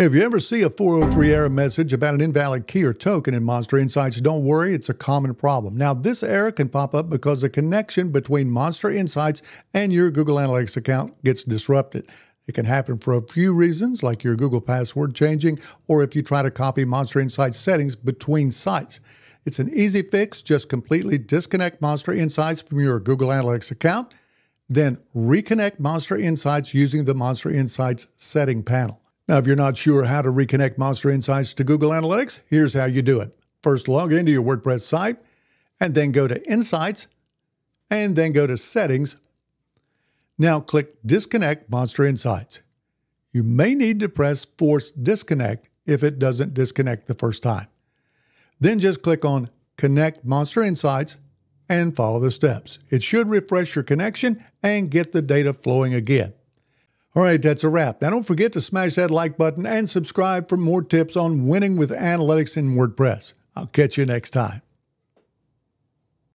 If you ever see a 403 error message about an invalid key or token in MonsterInsights, don't worry, it's a common problem. Now, this error can pop up because the connection between MonsterInsights and your Google Analytics account gets disrupted. It can happen for a few reasons, like your Google password changing, or if you try to copy MonsterInsights settings between sites. It's an easy fix. Just completely disconnect MonsterInsights from your Google Analytics account, then reconnect MonsterInsights using the MonsterInsights setting panel. Now, if you're not sure how to reconnect MonsterInsights to Google Analytics, here's how you do it. First, log into your WordPress site, and then go to Insights, and then go to Settings. Now, click Disconnect MonsterInsights. You may need to press Force Disconnect if it doesn't disconnect the first time. Then just click on Connect MonsterInsights and follow the steps. It should refresh your connection and get the data flowing again. All right, that's a wrap. Now, don't forget to smash that like button and subscribe for more tips on winning with analytics in WordPress. I'll catch you next time.